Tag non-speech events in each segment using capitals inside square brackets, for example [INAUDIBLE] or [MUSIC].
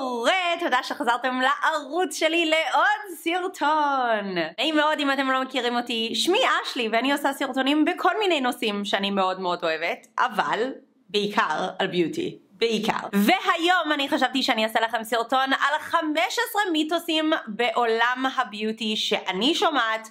קורה? תודה שחזרתם לערוץ שלי לעוד סרטון. נעים מאוד אם אתם לא מכירים אותי, שמי אשלי ואני עושה סרטונים בכל מיני נושאים שאני מאוד מאוד אוהבת, אבל בעיקר על beauty. בעיקר. והיום אני חשבתי שאני אעשה לכם סרטון על 15 מיתוסים בעולם ה beauty שאני שומעת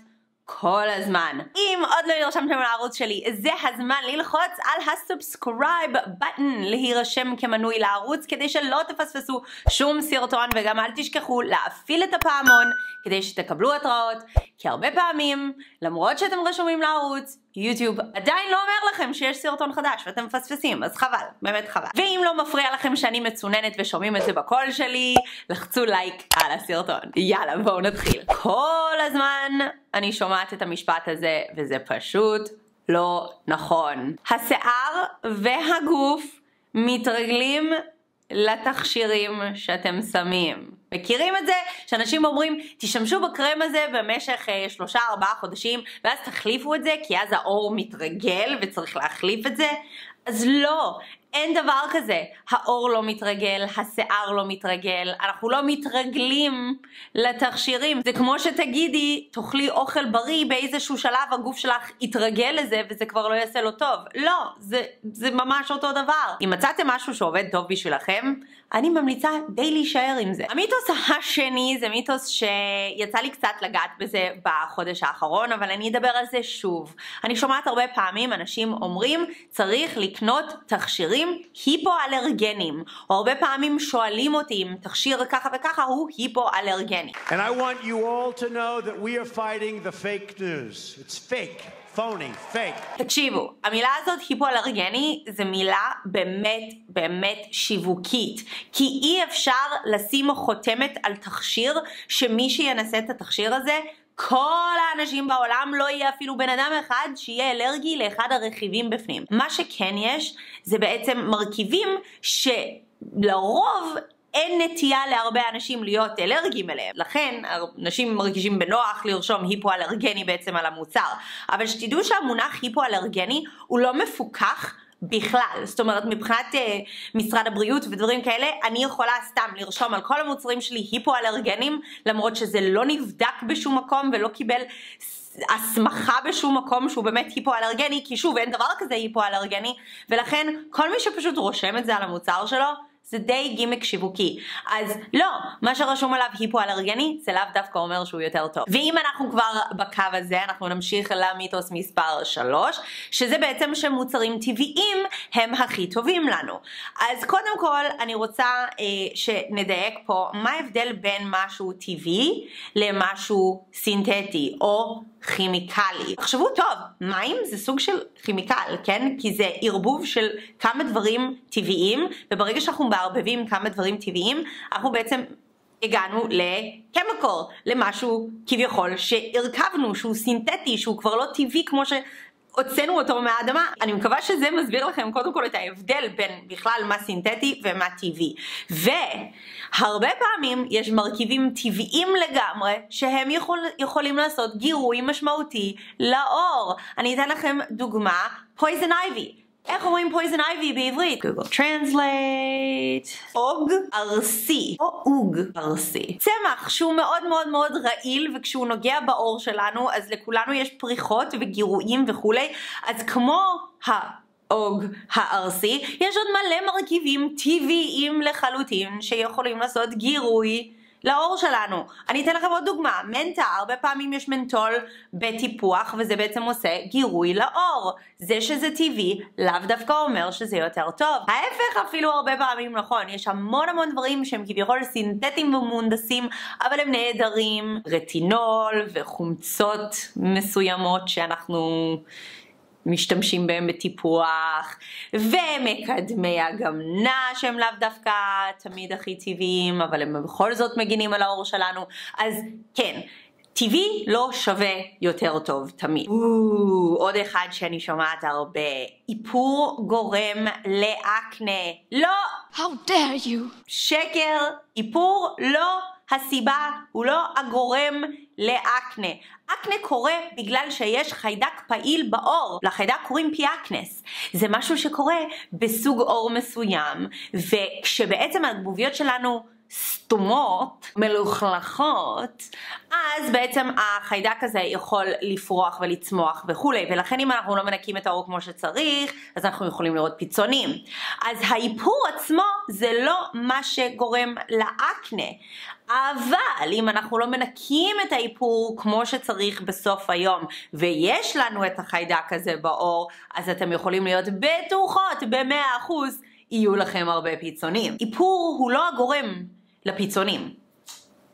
כל הזמן. אם עוד לא נרשמתם לערוץ שלי, זה הזמן ללחוץ על ה subscribe button להירשם כמנוי לערוץ כדי שלא תפספסו שום סרטון וגם אל תשכחו להפעיל את הפעמון כדי שתקבלו התראות כי הרבה פעמים למרות שאתם רשומים לערוץ יוטיוב עדיין לא אומר לכם שיש סרטון חדש ואתם מפספסים אז חבל, באמת חבל. ואם לא מפריע לכם שאני מצוננת ושומעים את זה בקול שלי לחצו לייק על הסרטון. יאללה בואו נתחיל. כל הזמן אני שומעת את המשפט הזה וזה פשוט לא נכון. השיער והגוף מתרגלים לתכשירים שאתם שמים. מכירים את זה? שאנשים אומרים תשתמשו בקרם הזה במשך אה, שלושה ארבעה חודשים ואז תחליפו את זה כי אז האור מתרגל וצריך להחליף את זה? אז לא, אין דבר כזה. האור לא מתרגל, השיער לא מתרגל, אנחנו לא מתרגלים לתכשירים. זה כמו שתגידי, תאכלי אוכל בריא, באיזשהו שלב הגוף שלך יתרגל לזה וזה כבר לא יעשה לו טוב. לא, זה, זה ממש אותו דבר. אם מצאתם משהו שעובד טוב בשבילכם, אני ממליצה די להישאר עם זה. המיתוס השני זה מיתוס שיצא לי קצת לגעת בזה בחודש האחרון, אבל אני אדבר על זה שוב. אני שומעת הרבה פעמים אנשים אומרים צריך לקנות תכשירים היפואלרגנים, או הרבה פעמים שואלים אותי אם תכשיר ככה וככה הוא היפואלרגני. Phony, fake. תקשיבו, המילה הזאת היפואלרגני זה מילה באמת באמת שיווקית כי אי אפשר לשים חותמת על תכשיר שמי שינסה את התכשיר הזה כל האנשים בעולם לא יהיה אפילו בן אדם אחד שיהיה אלרגי לאחד הרכיבים בפנים. מה שכן יש זה בעצם מרכיבים שלרוב אין נטייה להרבה אנשים להיות אלרגיים אליהם. לכן אנשים מרגישים בנוח לרשום היפואלרגני בעצם על המוצר. אבל שתדעו שהמונח היפואלרגני הוא לא מפוקח בכלל, זאת אומרת מבחינת uh, משרד הבריאות ודברים כאלה, אני יכולה סתם לרשום על כל המוצרים שלי היפואלרגנים, למרות שזה לא נבדק בשום מקום ולא קיבל הסמכה בשום מקום שהוא באמת היפואלרגני, כי שוב אין דבר כזה היפואלרגני, ולכן כל מי שפשוט רושם את זה על המוצר שלו, זה די גימיק שיווקי. אז לא, מה שרשום עליו היפואלרגני זה לאו דווקא אומר שהוא יותר טוב. ואם אנחנו כבר בקו הזה, אנחנו נמשיך למיתוס מספר 3, שזה בעצם שמוצרים טבעיים הם הכי טובים לנו. אז קודם כל אני רוצה אה, שנדייק פה מה ההבדל בין משהו טבעי למשהו סינתטי או כימיקלי. תחשבו טוב, מים זה סוג של כימיקל, כן? כי זה ערבוב של כמה דברים טבעיים, וברגע שאנחנו מערבבים כמה דברים טבעיים, אנחנו בעצם הגענו לקמיקל, למשהו כביכול שהרכבנו, שהוא סינתטי, שהוא כבר לא טבעי כמו ש... הוצאנו אותו מהאדמה. אני מקווה שזה מסביר לכם קודם כל את ההבדל בין בכלל מה סינתטי ומה טבעי. והרבה פעמים יש מרכיבים טבעיים לגמרי שהם יכול, יכולים לעשות גירוי משמעותי לאור. אני אתן לכם דוגמה, poison ivy. איך אומרים poison ivy בעברית? Google Translate. אוג ארסי, או אוג ארסי. צמח שהוא מאוד מאוד מאוד רעיל וכשהוא נוגע בעור שלנו אז לכולנו יש פריחות וגירויים וכולי אז כמו ה... אוג הארסי, יש עוד מלא מרכיבים טבעיים לחלוטין שיכולים לעשות גירוי לעור שלנו. אני אתן לכם עוד דוגמה, מנטה, הרבה פעמים יש מנטול בטיפוח וזה בעצם עושה גירוי לאור. זה שזה טבעי לאו דווקא אומר שזה יותר טוב. ההפך אפילו הרבה פעמים נכון, יש המון המון דברים שהם כביכול סינתטיים ומהונדסים אבל הם נהדרים, רטינול וחומצות מסוימות שאנחנו... משתמשים בהם בטיפוח, ומקדמי הגמנה שהם לאו דווקא תמיד הכי טבעיים, אבל הם בכל זאת מגינים על האור שלנו, אז כן. טבעי לא שווה יותר טוב תמיד. עוד אחד שאני שומעת הרבה, איפור גורם לאקנה. לא! How dare you! שקר, איפור לא הסיבה, הוא לא הגורם לאקנה. אקנה קורה בגלל שיש חיידק פעיל בעור, לחיידק קוראים פיאקנס. זה משהו שקורה בסוג עור מסוים, וכשבעצם הגבוביות שלנו סתומות, מלוכלכות, אז בעצם החיידק הזה יכול לפרוח ולצמוח וכולי, ולכן אם אנחנו לא מנקים את העור כמו שצריך, אז אנחנו יכולים לראות פיצונים. אז האיפור עצמו זה לא מה שגורם לאקנה, אבל אם אנחנו לא מנקים את האיפור כמו שצריך בסוף היום, ויש לנו את החיידק הזה בעור, אז אתם יכולים להיות בטוחות במאה אחוז יהיו לכם הרבה פיצונים. איפור הוא לא הגורם לפיצונים.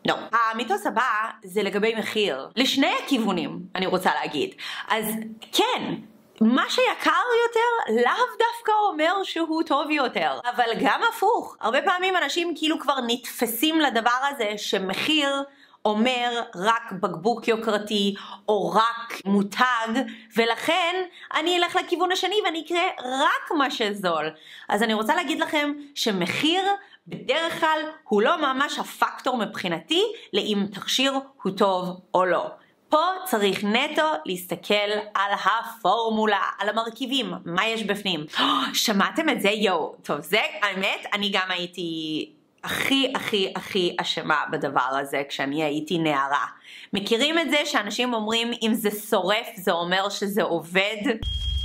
לא. המיתוס הבא זה לגבי מחיר. לשני הכיוונים, אני רוצה להגיד. אז כן, מה שיקר יותר לאו דווקא אומר שהוא טוב יותר, אבל גם הפוך. הרבה פעמים אנשים כאילו כבר נתפסים לדבר הזה שמחיר אומר רק בקבוק יוקרתי או רק מותג ולכן אני אלך לכיוון השני ואני אקרא רק מה שזול. אז אני רוצה להגיד לכם שמחיר בדרך כלל הוא לא ממש הפקטור מבחינתי לאם תכשיר הוא טוב או לא. פה צריך נטו להסתכל על הפורמולה, על המרכיבים, מה יש בפנים. [GASPS] שמעתם את זה? יואו. טוב, זה האמת, אני גם הייתי הכי הכי הכי אשמה בדבר הזה כשאני הייתי נערה. מכירים את זה שאנשים אומרים אם זה שורף זה אומר שזה עובד?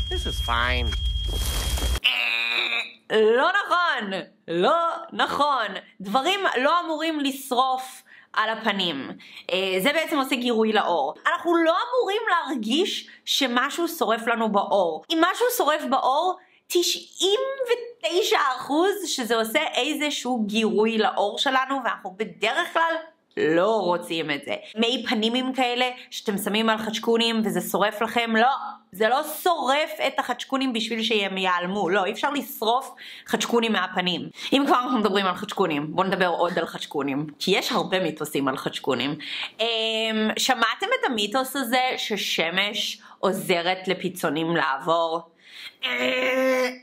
This is fine. לא נכון, לא נכון. דברים לא אמורים לשרוף על הפנים. אה, זה בעצם עושה גירוי לאור. אנחנו לא אמורים להרגיש שמשהו שורף לנו בעור. אם משהו שורף בעור, 99% שזה עושה איזשהו גירוי לאור שלנו ואנחנו בדרך כלל לא רוצים את זה. מי פנים כאלה שאתם שמים על חצ'קונים וזה שורף לכם? לא. זה לא שורף את החצ'קונים בשביל שהם ייעלמו, לא, אי אפשר לשרוף חצ'קונים מהפנים. אם כבר אנחנו מדברים על חצ'קונים, בואו נדבר עוד על חצ'קונים, כי יש הרבה מיתוסים על חצ'קונים. אמ, שמעתם את המיתוס הזה ששמש עוזרת לפצעונים לעבור?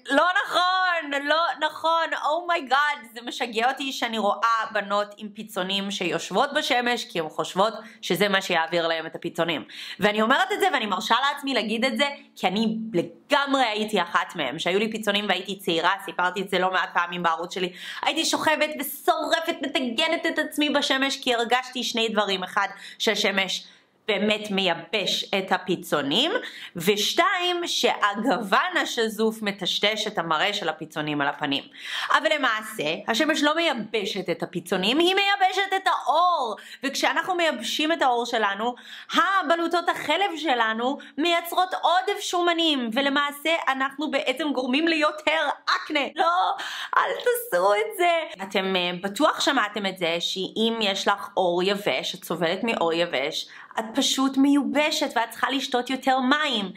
לא נכון, לא נכון, oh my god, oh זה משגע אותי שאני רואה בנות עם פיצונים שיושבות בשמש כי הן חושבות שזה מה שיעביר להם את הפיצונים. ואני אומרת את זה ואני מרשה לעצמי להגיד את זה כי אני לגמרי הייתי אחת מהם, שהיו לי פיצונים והייתי צעירה, סיפרתי את זה לא מעט פעמים בערוץ שלי, הייתי שוכבת ושורפת, מטגנת את עצמי בשמש כי הרגשתי שני דברים, אחד שהשמש באמת מייבש את הפיצונים, ושתיים, שהגוון השזוף מטשטש את המראה של הפיצונים על הפנים. אבל למעשה, השמש לא מייבשת את הפיצונים, היא מייבשת את האור, וכשאנחנו מייבשים את האור שלנו, הבלוטות החלב שלנו מייצרות עודף שומנים, ולמעשה אנחנו בעצם גורמים ליותר אקנה. לא, אל תעשו את זה. אתם uh, בטוח שמעתם את זה, שאם יש לך אור יבש, את סובלת מאור יבש, את פשוט מיובשת ואת צריכה לשתות יותר מים.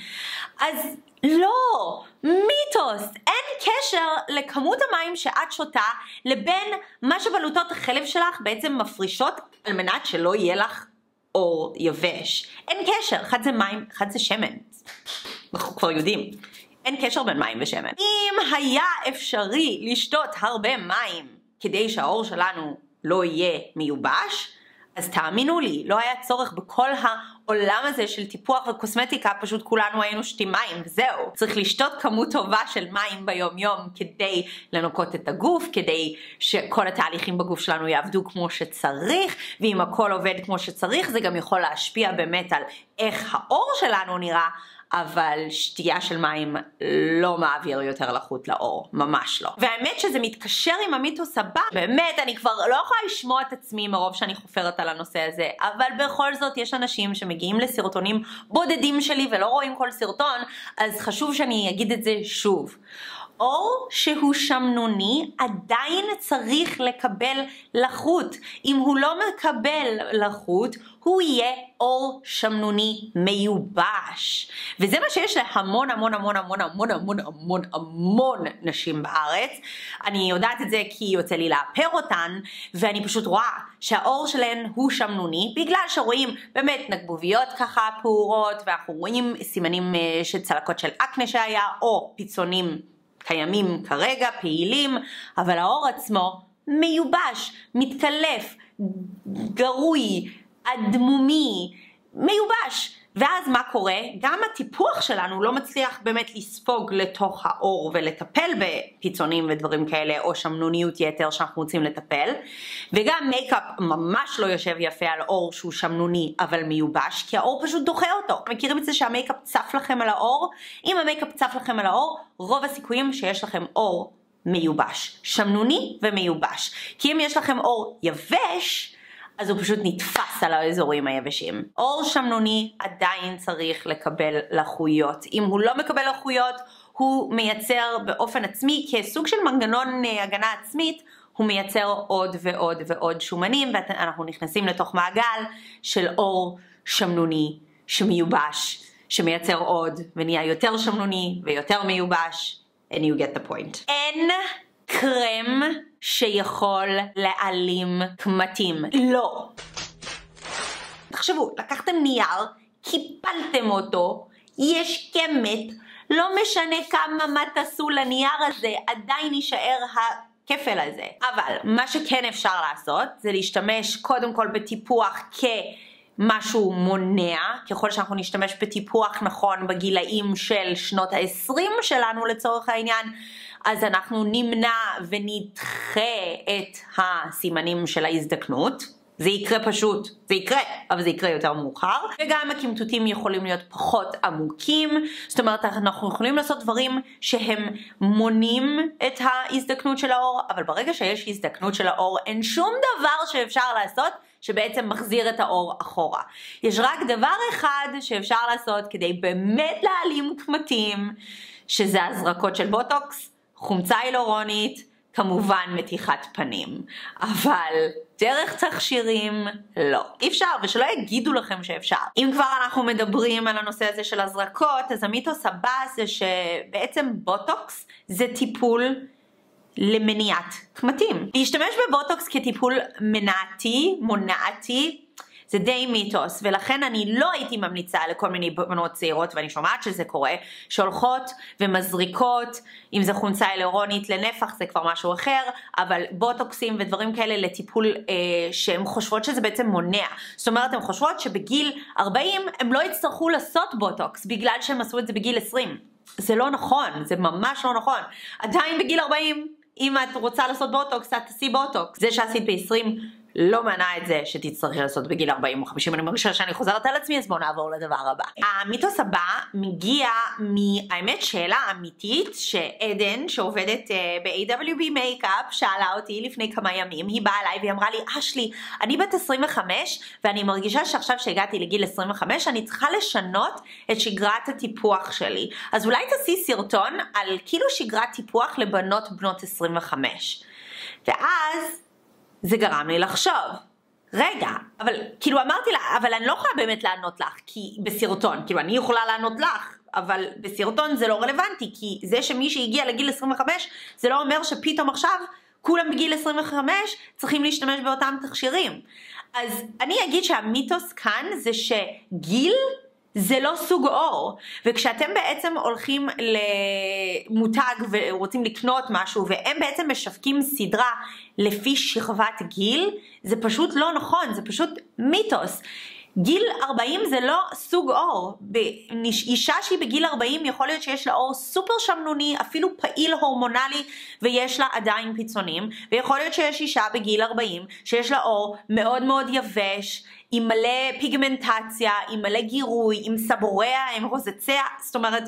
אז לא, מיתוס, אין קשר לכמות המים שאת שותה לבין מה שבלוטות החלב שלך בעצם מפרישות על מנת שלא יהיה לך אור יבש. אין קשר, אחד זה מים, אחד זה שמן. אנחנו כבר יודעים. אין קשר בין מים ושמן. אם היה אפשרי לשתות הרבה מים כדי שהאור שלנו לא יהיה מיובש, אז תאמינו לי, לא היה צורך בכל העולם הזה של טיפוח וקוסמטיקה, פשוט כולנו היינו שתים מים, וזהו. צריך לשתות כמות טובה של מים ביום יום כדי לנקות את הגוף, כדי שכל התהליכים בגוף שלנו יעבדו כמו שצריך, ואם הכל עובד כמו שצריך, זה גם יכול להשפיע באמת על איך העור שלנו נראה. אבל שתייה של מים לא מעביר יותר לחות לאור, ממש לא. והאמת שזה מתקשר עם המיתוס הבא, באמת אני כבר לא יכולה לשמוע את עצמי מרוב שאני חופרת על הנושא הזה, אבל בכל זאת יש אנשים שמגיעים לסרטונים בודדים שלי ולא רואים כל סרטון, אז חשוב שאני אגיד את זה שוב. עור שהוא שמנוני עדיין צריך לקבל לחות. אם הוא לא מקבל לחות, הוא יהיה עור שמנוני מיובש. וזה מה שיש להמון המון המון המון המון המון המון המון נשים בארץ. אני יודעת את זה כי יוצא לי לאפר אותן, ואני פשוט רואה שהעור שלהן הוא שמנוני, בגלל שרואים באמת נגבוביות ככה פעורות, ואנחנו רואים סימנים אה, של צלקות של אקנה שהיה, או פיצונים קיימים כרגע, פעילים, אבל האור עצמו מיובש, מתקלף, גרוי, אדמומי, מיובש. ואז מה קורה? גם הטיפוח שלנו לא מצליח באמת לספוג לתוך האור ולטפל בפיצונים ודברים כאלה, או שמנוניות יתר שאנחנו רוצים לטפל, וגם מייקאפ ממש לא יושב יפה על עור שהוא שמנוני אבל מיובש, כי העור פשוט דוחה אותו. מכירים את זה שהמייקאפ צף לכם על העור? אם המייקאפ צף לכם על העור, רוב הסיכויים שיש לכם עור מיובש, שמנוני ומיובש. כי אם יש לכם עור יבש, אז הוא פשוט נתפס על האזורים היבשים. עור שמנוני עדיין צריך לקבל לחות. אם הוא לא מקבל לחות, הוא מייצר באופן עצמי, כסוג של מנגנון אה, הגנה עצמית, הוא מייצר עוד ועוד ועוד שומנים, ואנחנו נכנסים לתוך מעגל של אור שמנוני שמיובש, שמייצר עוד ונהיה יותר שמנוני ויותר מיובש, and you get the point. אין קרם שיכול להעלים קמטים. לא. תחשבו, לקחתם נייר, קיפלתם אותו, יש קמת, לא משנה כמה מה תעשו לנייר הזה, עדיין יישאר הכפל הזה. אבל מה שכן אפשר לעשות זה להשתמש קודם כל בטיפוח כ... משהו מונע, ככל שאנחנו נשתמש בטיפוח נכון בגילאים של שנות ה-20 שלנו לצורך העניין, אז אנחנו נמנע ונדחה את הסימנים של ההזדקנות. זה יקרה פשוט, זה יקרה, אבל זה יקרה יותר מאוחר. וגם הקמטוטים יכולים להיות פחות עמוקים, זאת אומרת אנחנו יכולים לעשות דברים שהם מונים את ההזדקנות של האור, אבל ברגע שיש הזדקנות של האור אין שום דבר שאפשר לעשות שבעצם מחזיר את האור אחורה. יש רק דבר אחד שאפשר לעשות כדי באמת להעלים קמטים, שזה הזרקות של בוטוקס, חומצה הילורונית, כמובן מתיחת פנים. אבל דרך תכשירים, לא. אי אפשר, ושלא יגידו לכם שאפשר. אם כבר אנחנו מדברים על הנושא הזה של הזרקות, אז המיתוס הבא זה שבעצם בוטוקס זה טיפול למניעת קמטים. להשתמש בבוטוקס כטיפול מנעתי, מונעתי, זה די מיתוס, ולכן אני לא הייתי ממליצה לכל מיני בנות צעירות, ואני שומעת שזה קורה, שהולכות ומזריקות, אם זה חומצה אלרונית לנפח זה כבר משהו אחר, אבל בוטוקסים ודברים כאלה לטיפול אה, שהן חושבות שזה בעצם מונע. זאת אומרת, הן חושבות שבגיל 40 הם לא יצטרכו לעשות בוטוקס, בגלל שהם עשו את זה בגיל 20. זה לא נכון, זה ממש לא נכון. עדיין בגיל 40 אם את רוצה לעשות בוטוקס, את תעשי בוטוקס. זה שעשית ב-20 לא מנע את זה שתצטרכי לעשות בגיל 40 או 50, אני מרגישה שאני חוזרת על עצמי, אז בואו נעבור לדבר הבא. המיתוס הבא מגיע מהאמת שאלה אמיתית שעדן שעובדת uh, ב- AWB Makeup שאלה אותי לפני כמה ימים, היא באה אליי והיא אמרה לי, אשלי, אני בת 25 ואני מרגישה שעכשיו שהגעתי לגיל 25 אני צריכה לשנות את שגרת הטיפוח שלי. אז אולי תעשי סרטון על כאילו שגרת טיפוח לבנות בנות 25. ואז זה גרם לי לחשוב. רגע, אבל כאילו אמרתי לה, אבל אני לא יכולה באמת לענות לך, כי בסרטון, כאילו אני יכולה לענות לך, אבל בסרטון זה לא רלוונטי, כי זה שמי שהגיע לגיל 25, זה לא אומר שפתאום עכשיו כולם בגיל 25 צריכים להשתמש באותם תכשירים. אז אני אגיד שהמיתוס כאן זה שגיל זה לא סוג אור, וכשאתם בעצם הולכים למותג ורוצים לקנות משהו והם בעצם משווקים סדרה לפי שכבת גיל, זה פשוט לא נכון, זה פשוט מיתוס. גיל 40 זה לא סוג אור. אישה שהיא בגיל 40 יכול להיות שיש לה אור סופר שמנוני, אפילו פעיל הורמונלי ויש לה עדיין פיצונים, ויכול להיות שיש אישה בגיל 40 שיש לה אור מאוד מאוד יבש, עם מלא פיגמנטציה, עם מלא גירוי, עם סבוריה, עם רוזציה, זאת אומרת,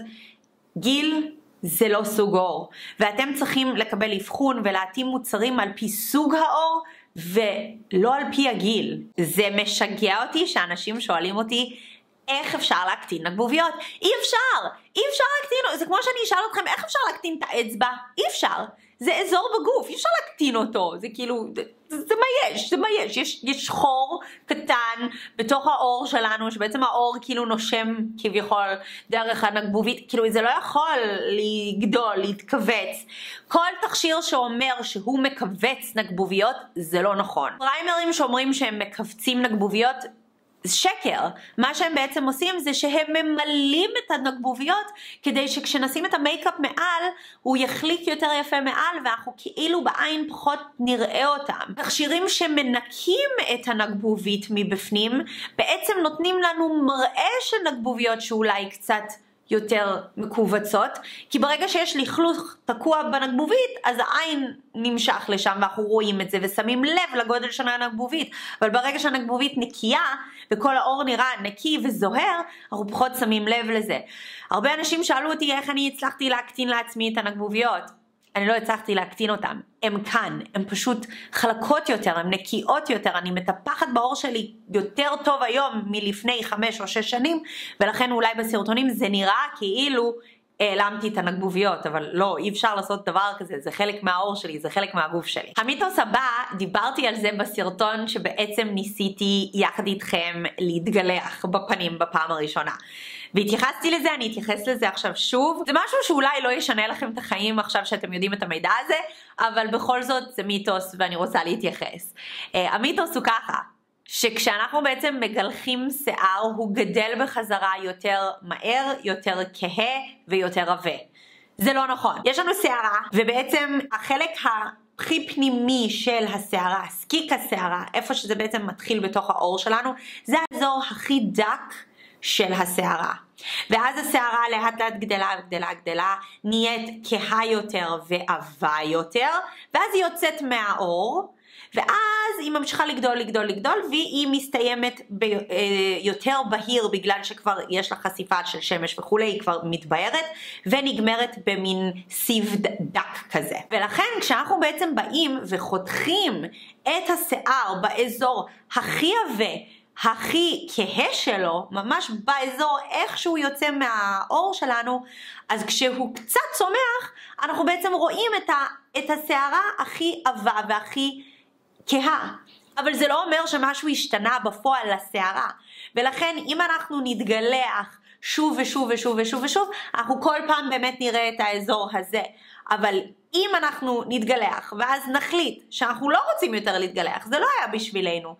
גיל זה לא סוג אור, ואתם צריכים לקבל אבחון ולהתאים מוצרים על פי סוג האור ולא על פי הגיל. זה משגע אותי שאנשים שואלים אותי איך אפשר להקטין נגבוביות? אי אפשר! אי אפשר להקטין, זה כמו שאני אשאל אתכם איך אפשר להקטין את האצבע? אי אפשר. זה אזור בגוף, אי אפשר להקטין אותו, זה כאילו, זה, זה מה יש, זה מה יש, יש, יש חור קטן בתוך האור שלנו, שבעצם האור כאילו נושם כביכול דרך הנגבובית, כאילו זה לא יכול לגדול, להתכווץ. כל תכשיר שאומר שהוא מכווץ נגבוביות, זה לא נכון. פריימרים שאומרים שהם מכווצים נגבוביות, שקר. מה שהם בעצם עושים זה שהם ממלאים את הנגבוביות כדי שכשנשים את המייקאפ מעל, הוא יחליק יותר יפה מעל ואנחנו כאילו בעין פחות נראה אותם. תכשירים שמנקים את הנגבובית מבפנים בעצם נותנים לנו מראה של נגבוביות שאולי קצת יותר מכווצות, כי ברגע שיש לכלוך תקוע בנגבובית, אז העין נמשך לשם ואנחנו רואים את זה ושמים לב לגודל של הנגבובית, אבל ברגע שהנגבובית נקייה וכל האור נראה נקי וזוהר, אנחנו פחות שמים לב לזה. הרבה אנשים שאלו אותי איך אני הצלחתי להקטין לעצמי את הנגבוביות. אני לא הצלחתי להקטין אותם, הם כאן, הם פשוט חלקות יותר, הם נקיות יותר, אני מטפחת בעור שלי יותר טוב היום מלפני חמש או שש שנים, ולכן אולי בסרטונים זה נראה כאילו העלמתי את הנגבוביות, אבל לא, אי אפשר לעשות דבר כזה, זה חלק מהעור שלי, זה חלק מהגוף שלי. המיתוס הבא, דיברתי על זה בסרטון שבעצם ניסיתי יחד איתכם להתגלח בפנים בפעם הראשונה. והתייחסתי לזה, אני אתייחס לזה עכשיו שוב. זה משהו שאולי לא ישנה לכם את החיים עכשיו שאתם יודעים את המידע הזה, אבל בכל זאת זה מיתוס ואני רוצה להתייחס. Uh, המיתוס הוא ככה, שכשאנחנו בעצם מגלחים שיער הוא גדל בחזרה יותר מהר, יותר כהה ויותר עבה. זה לא נכון. יש לנו שערה, ובעצם החלק הכי פנימי של השערה, סקיק השערה, איפה שזה בעצם מתחיל בתוך העור שלנו, זה האזור הכי דק של השערה. ואז השערה לאט לאט גדלה גדלה גדלה, נהיית כהה יותר ועבה יותר, ואז היא יוצאת מהעור, ואז היא ממשיכה לגדול, לגדול, לגדול, והיא מסתיימת ביותר אה, בהיר בגלל שכבר יש לה חשיפה של שמש וכולי, היא כבר מתבהרת, ונגמרת במין סיב דק כזה. ולכן כשאנחנו בעצם באים וחותכים את השיער באזור הכי עבה, הכי כהה שלו, ממש באזור איך שהוא יוצא מהאור שלנו, אז כשהוא קצת צומח, אנחנו בעצם רואים את, ה, את השערה הכי עבה והכי כהה. אבל זה לא אומר שמשהו השתנה בפועל לשערה. ולכן אם אנחנו נתגלח שוב ושוב ושוב ושוב ושוב, אנחנו כל פעם באמת נראה את האזור הזה. אבל אם אנחנו נתגלח ואז נחליט שאנחנו לא רוצים יותר להתגלח, זה לא היה בשבילנו,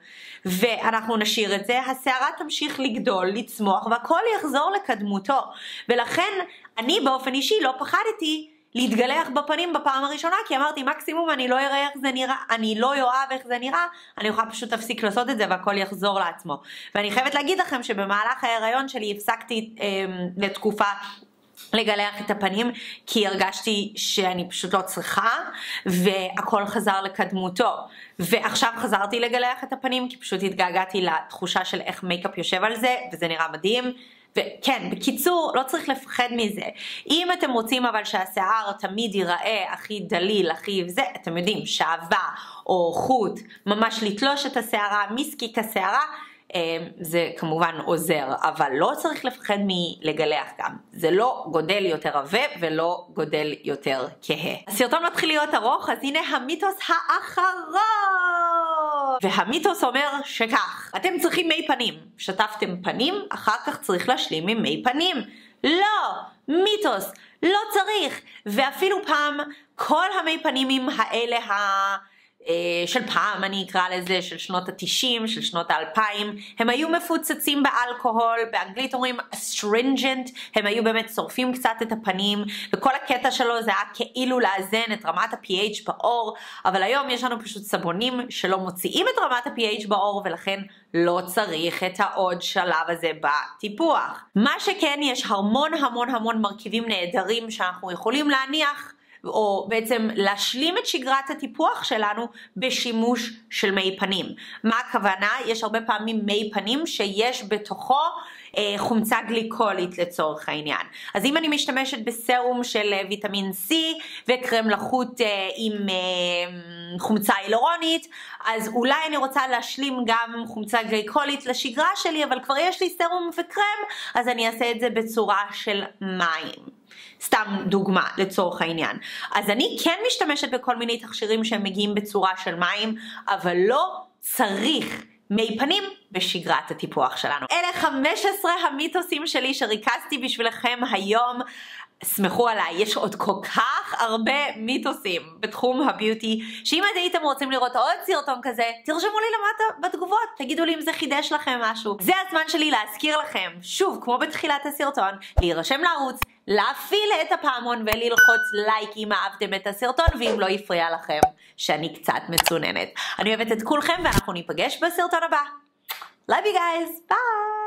ואנחנו נשאיר את זה, השערה תמשיך לגדול, לצמוח והכל יחזור לקדמותו. ולכן אני באופן אישי לא פחדתי להתגלח בפנים בפעם הראשונה, כי אמרתי מקסימום אני לא אראה איך זה נראה, אני לא אוהב איך זה נראה, אני יכולה פשוט להפסיק לעשות את זה והכל יחזור לעצמו. ואני חייבת להגיד לכם שבמהלך ההיריון שלי הפסקתי אה, לתקופה לגלח את הפנים כי הרגשתי שאני פשוט לא צריכה והכל חזר לקדמותו ועכשיו חזרתי לגלח את הפנים כי פשוט התגעגעתי לתחושה של איך מייקאפ יושב על זה וזה נראה מדהים וכן, בקיצור, לא צריך לפחד מזה. אם אתם רוצים אבל שהשיער תמיד ייראה הכי דליל, הכי זה, אתם יודעים, שעווה או חוט, ממש לתלוש את השערה, מהזקיק השערה, אמ, זה כמובן עוזר, אבל לא צריך לפחד מלגלח גם. זה לא גודל יותר עבה ולא גודל יותר כהה. הסרטון מתחיל להיות ארוך, אז הנה המיתוס האחרון! והמיתוס אומר שכך, אתם צריכים מי פנים. שטפתם פנים, אחר כך צריך להשלים עם מי פנים. לא! מיתוס! לא צריך! ואפילו פעם, כל המי פנימים האלה ה... אה, של פעם אני אקרא לזה, של שנות התשעים, של שנות האלפיים, הם היו מפוצצים באלכוהול, באנגלית אומרים astringent, הם היו באמת שורפים קצת את הפנים, וכל הקטע שלו זה היה כאילו לאזן את רמת ה-pH בעור, אבל היום יש לנו פשוט סבונים שלא מוציאים את רמת ה-pH בעור, ולכן לא צריך את העוד שלב הזה בטיפוח. מה שכן, יש המון המון המון מרכיבים נהדרים שאנחנו יכולים להניח או בעצם להשלים את שגרת הטיפוח שלנו בשימוש של מי פנים. מה הכוונה? יש הרבה פעמים מי פנים שיש בתוכו אה, חומצה גליקולית לצורך העניין. אז אם אני משתמשת בסרום של אה, ויטמין C וקרם לחוט אה, עם אה, חומצה הילורונית, אז אולי אני רוצה להשלים גם חומצה גליקולית לשגרה שלי, אבל כבר יש לי סרום וקרם, אז אני אעשה את זה בצורה של מים. סתם דוגמה לצורך העניין. אז אני כן משתמשת בכל מיני תכשירים שהם מגיעים בצורה של מים, אבל לא צריך מי פנים בשגרת הטיפוח שלנו. אלה 15 המיתוסים שלי שריכזתי בשבילכם היום. סמכו עליי, יש עוד כל כך הרבה מיתוסים בתחום הביוטי, שאם הייתם רוצים לראות עוד סרטון כזה, תרשמו לי למטה בתגובות, תגידו לי אם זה חידש לכם משהו. זה הזמן שלי להזכיר לכם, שוב, כמו בתחילת הסרטון, להירשם לערוץ, להפעיל את הפעמון וללחוץ לייק אם אהבתם את הסרטון ואם לא הפריע לכם שאני קצת מצוננת. אני אוהבת את כולכם ואנחנו ניפגש בסרטון הבא. Love you guys, bye!